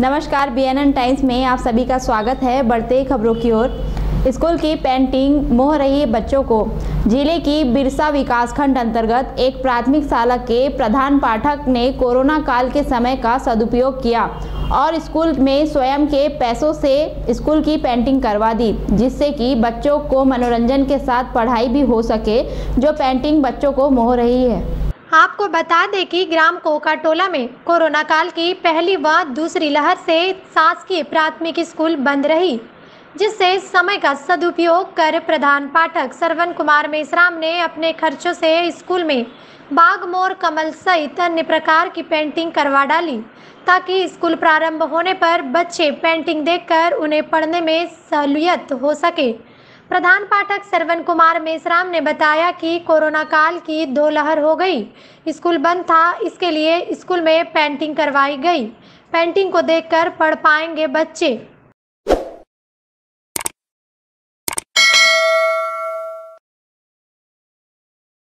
नमस्कार BNN times में आप सभी का स्वागत है बढ़ते खबरों की ओर। स्कूल की पेंटिंग मोह रही बच्चों को। ज़िले की बिरसा विकासखंड अंतर्गत एक प्राथमिक शाला के प्रधान पाठक ने कोरोना काल के समय का सदुपयोग किया और स्कूल में स्वयं के पैसों से स्कूल की पेंटिंग करवा दी, जिससे कि बच्चों को मनोरंजन के साथ पढ़ाई भी हो सके, जो पेंटिंग बच्चों को मोह रही है। आपको बता दें कि ग्राम कोकाटोला में कोरोना काल की पहली व दूसरी लहर से शासकीय प्राथमिक स्कूल बंद रही, जिससे समय का सदुपयोग कर प्रधान पाठक सरवन कुमार मेसराम ने अपने खर्चों से स्कूल में बाग मोर कमल सहित अन्य प्रकार की पेंटिंग करवा डाली, ताकि स्कूल प्रारंभ होने पर बच्चे पेंटिंग देखकर उन्हें पढ़ने में सहूलियत हो सके। प्रधान पाठक सरवन कुमार मेसराम ने बताया कि कोरोना काल की दो लहर हो गई। स्कूल बंद था, इसके लिए स्कूल में पेंटिंग करवाई गई। पेंटिंग को देखकर पढ़ पाएँगे बच्चे।